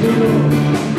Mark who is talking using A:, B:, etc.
A: do